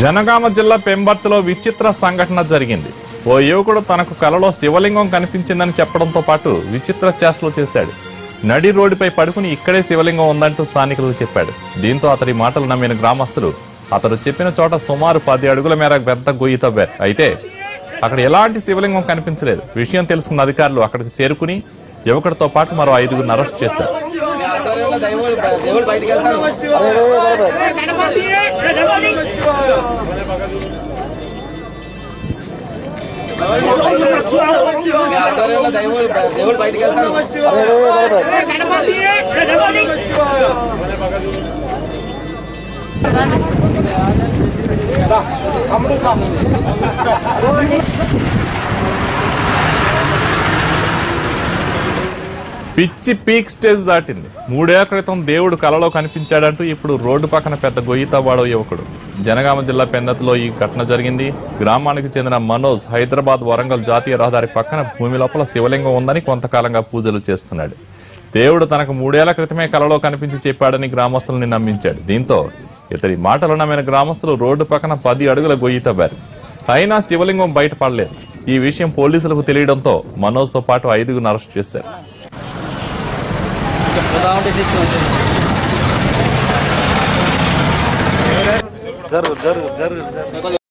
జనగామ జిల్లా పెంబర్తిలో విచిత్ర సంఘటన జరిగింది. ఓ యువకుడు తనకు కలలో శివలింగం కనిపించిందని చెప్పడంతో పాటు విచిత్ర చేష్టలు చేశాడు. నడి రోడ్డుపై పడుకుని ఇక్కడే శివలింగం ఉందంటూ స్థానికులకు చెప్పాడు. దీంతో అతడి మాటలు నమ్మిన గ్రామస్తులు అతడు చెప్పిన చోట సుమారు పది అడుగుల మేర పెద్ద గొయ్యి తవ్వారు. అయితే అక్కడ ఎలాంటి శివలింగం కనిపించలేదు. విషయం తెలుసుకున్న అధికారులు అక్కడికి చేరుకుని యువకుడితో పాటు మరో ఐదుగురిని అరెస్ట్ చేశారు. దైవుడు దేవుడు బయటికి వెళ్తాడు మీ ఆధ్వర్యంలో దైవుడు దేవుడు బయటికి వెళ్తాడు పిచ్చి పీక్ స్టేజ్ దాటింది. మూడేళ్ళ క్రితం దేవుడు కలలో కనిపించాడంటూ ఇప్పుడు రోడ్డు పక్కన పెద్ద గొయ్యి యువకుడు. జనగామ జిల్లా పెందతిలో ఈ ఘటన జరిగింది. గ్రామానికి చెందిన మనోజ్ హైదరాబాద్ వరంగల్ జాతీయ రహదారి పక్కన భూమి లోపల శివలింగం ఉందని కొంతకాలంగా పూజలు చేస్తున్నాడు. దేవుడు తనకు మూడేళ్ళ క్రితమే కలలో కనిపించి చెప్పాడని గ్రామస్తుల్ని నమ్మించాడు. దీంతో ఇతడి మాటలు నమ్మిన గ్రామస్తులు రోడ్డు పక్కన పది అడుగుల గొయ్యి తవ్వారు. అయినా శివలింగం బయటపడలేదు. ఈ విషయం పోలీసులకు తెలియడంతో మనోజ్తో పాటు ఐదుగురు అరెస్ట్ చేశారు. ज़रूर ज़रूर ज़रूर